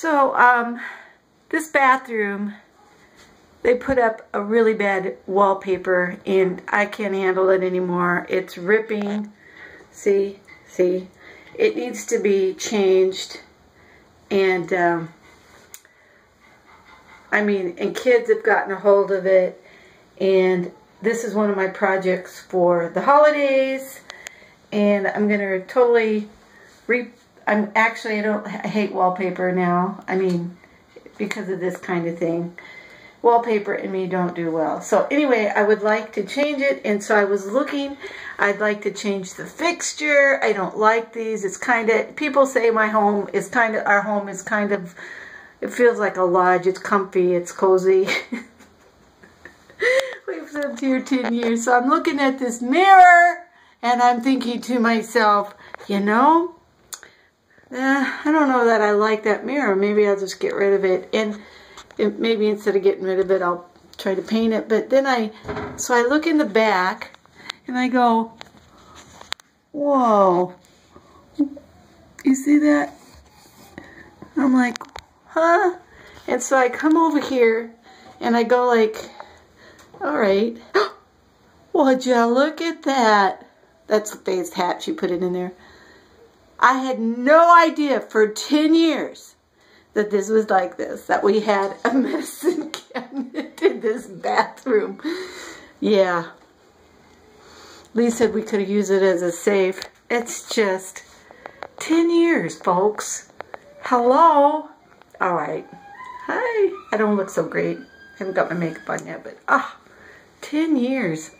So, um, this bathroom, they put up a really bad wallpaper and I can't handle it anymore. It's ripping. See, see, it needs to be changed. And, um, I mean, and kids have gotten a hold of it. And this is one of my projects for the holidays. And I'm going to totally re... I'm actually, I don't, I hate wallpaper now. I mean, because of this kind of thing. Wallpaper and me don't do well. So anyway, I would like to change it. And so I was looking, I'd like to change the fixture. I don't like these. It's kind of, people say my home is kind of, our home is kind of, it feels like a lodge. It's comfy. It's cozy. We've lived here 10 years. So I'm looking at this mirror and I'm thinking to myself, you know, uh, I don't know that I like that mirror. Maybe I'll just get rid of it. And it, maybe instead of getting rid of it, I'll try to paint it. But then I, so I look in the back and I go, whoa. You see that? I'm like, huh? And so I come over here and I go like, all right. Would you look at that? That's Faye's hat. She put it in there. I had no idea for 10 years that this was like this, that we had a medicine cabinet in this bathroom. Yeah. Lee said we could use it as a safe. It's just 10 years, folks. Hello? All right. Hi. I don't look so great. I haven't got my makeup on yet, but ah, 10 years.